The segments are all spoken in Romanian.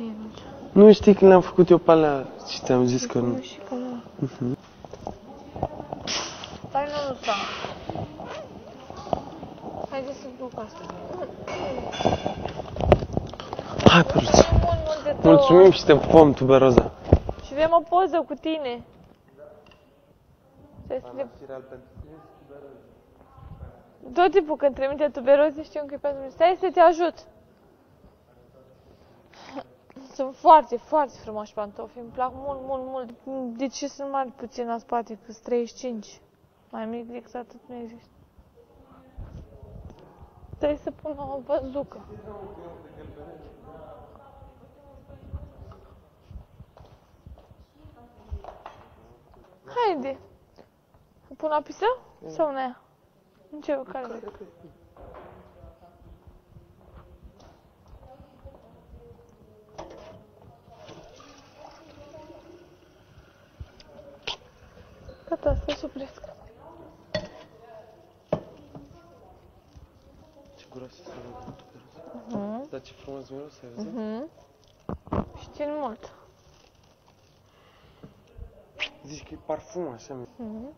Mie nu știu. Nu știi când le-am făcut eu pe alea și ți-am zis că nu. Nu și că nu. Stai nu sta. Haide să duc asta. Hai, Păruț. Mult, mult de tot. Mulțumim și te pupăm, tuberoza. Și vrem o poză cu tine. Trebuie să le... Tot timpul când trimite tuberoze știu că e pentru mine. Stai să te ajut. Sunt foarte, foarte frumoși pantofi. Îmi plac mult, mult, mult. De ce sunt mai puțin la spate? Că 35. Mai mic decât atât nu există. Trebuie să pun o văzucă. Haide. Pun la pisă? Sau în aia? În ce? Care Gata, să se opresc. Ce groasă să Mhm. Dar ce frumos miros, ai văzut? Mhm. Și țin mult. Zici că e parfum așa, mi Mhm.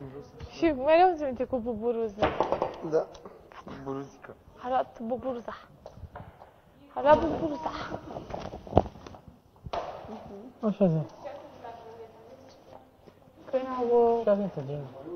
miros așa. Și mereu îți minte cu buburuză. Da. Buruzică. A luat buburuza. A luat buburuza. Așa zi. Când au... Așa zi, Gen.